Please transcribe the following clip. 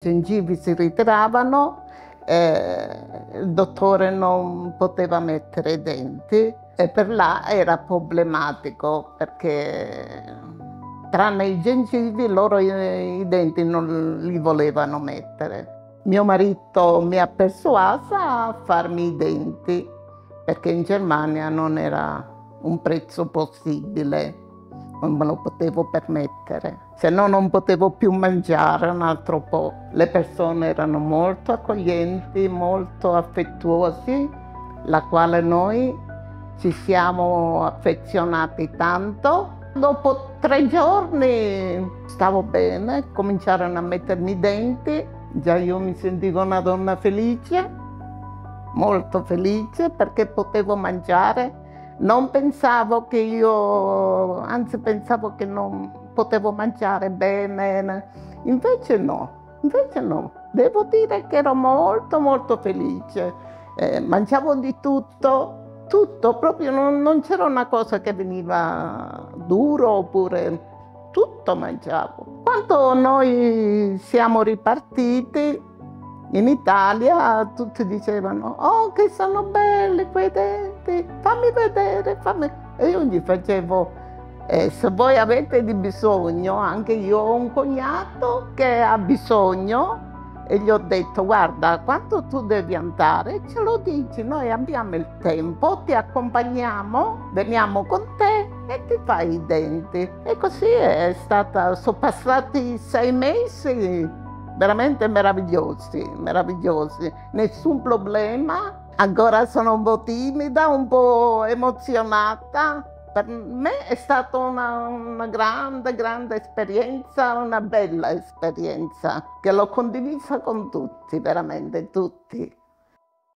gengivi si ritiravano, il dottore non poteva mettere i denti e per là era problematico perché tranne i gengivi loro i, i denti non li volevano mettere. Mio marito mi ha persuasa a farmi i denti perché in Germania non era un prezzo possibile non me lo potevo permettere, se no non potevo più mangiare un altro po'. Le persone erano molto accoglienti, molto affettuosi, la quale noi ci siamo affezionati tanto. Dopo tre giorni stavo bene, cominciarono a mettermi i denti, già io mi sentivo una donna felice, molto felice perché potevo mangiare non pensavo che io, anzi pensavo che non potevo mangiare bene, invece no, invece no. Devo dire che ero molto molto felice, eh, mangiavo di tutto, tutto, proprio non, non c'era una cosa che veniva duro oppure tutto mangiavo. Quando noi siamo ripartiti, in Italia tutti dicevano, oh che sono belli quei denti, fammi vedere, fammi... E io gli facevo, eh, se voi avete di bisogno, anche io ho un cognato che ha bisogno e gli ho detto, guarda, quando tu devi andare, ce lo dici, noi abbiamo il tempo, ti accompagniamo, veniamo con te e ti fai i denti. E così è stata, sono passati sei mesi veramente meravigliosi, meravigliosi, nessun problema. Ancora sono un po' timida, un po' emozionata. Per me è stata una, una grande, grande esperienza, una bella esperienza che l'ho condivisa con tutti, veramente tutti.